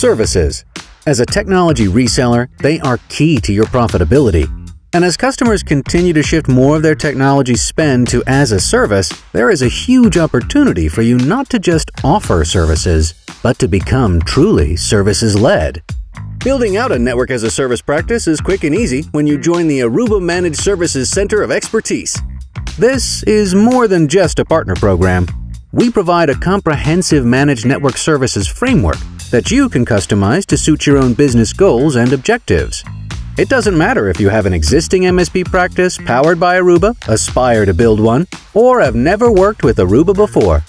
Services. As a technology reseller, they are key to your profitability. And as customers continue to shift more of their technology spend to as a service, there is a huge opportunity for you not to just offer services, but to become truly services led. Building out a network as a service practice is quick and easy when you join the Aruba Managed Services Center of Expertise. This is more than just a partner program. We provide a comprehensive managed network services framework that you can customize to suit your own business goals and objectives. It doesn't matter if you have an existing MSP practice powered by Aruba, aspire to build one, or have never worked with Aruba before.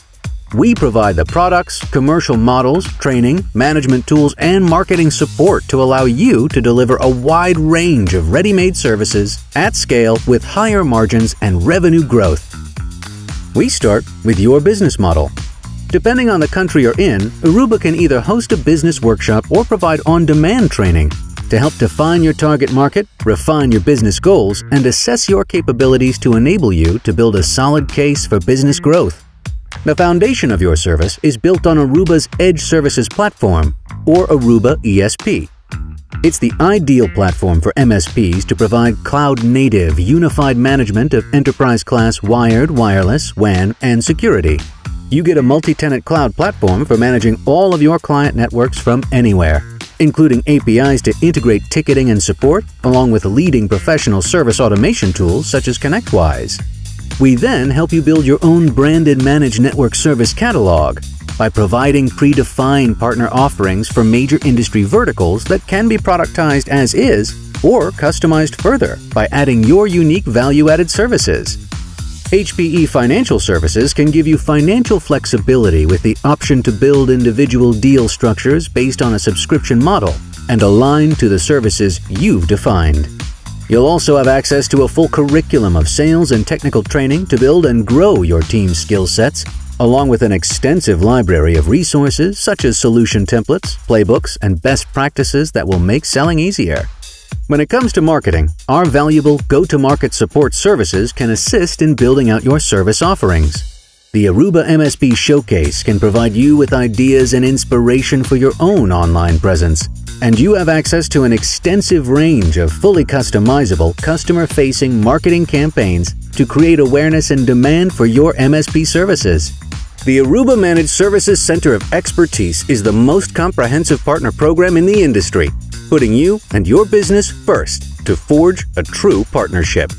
We provide the products, commercial models, training, management tools, and marketing support to allow you to deliver a wide range of ready-made services at scale with higher margins and revenue growth. We start with your business model. Depending on the country you're in, Aruba can either host a business workshop or provide on-demand training to help define your target market, refine your business goals, and assess your capabilities to enable you to build a solid case for business growth. The foundation of your service is built on Aruba's Edge Services platform, or Aruba ESP. It's the ideal platform for MSPs to provide cloud-native, unified management of enterprise-class wired, wireless, WAN, and security. You get a multi-tenant cloud platform for managing all of your client networks from anywhere, including APIs to integrate ticketing and support, along with leading professional service automation tools such as ConnectWise. We then help you build your own branded managed network service catalog by providing predefined partner offerings for major industry verticals that can be productized as is or customized further by adding your unique value-added services. HPE Financial Services can give you financial flexibility with the option to build individual deal structures based on a subscription model and align to the services you've defined. You'll also have access to a full curriculum of sales and technical training to build and grow your team's skill sets, along with an extensive library of resources such as solution templates, playbooks, and best practices that will make selling easier. When it comes to marketing, our valuable go-to-market support services can assist in building out your service offerings. The Aruba MSP Showcase can provide you with ideas and inspiration for your own online presence, and you have access to an extensive range of fully customizable customer-facing marketing campaigns to create awareness and demand for your MSP services. The Aruba Managed Services Center of Expertise is the most comprehensive partner program in the industry, putting you and your business first to forge a true partnership.